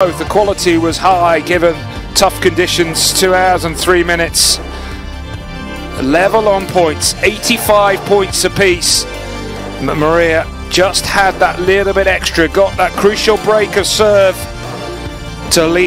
The quality was high given tough conditions, two hours and three minutes. Level on points, 85 points apiece. Maria just had that little bit extra, got that crucial break of serve to lead.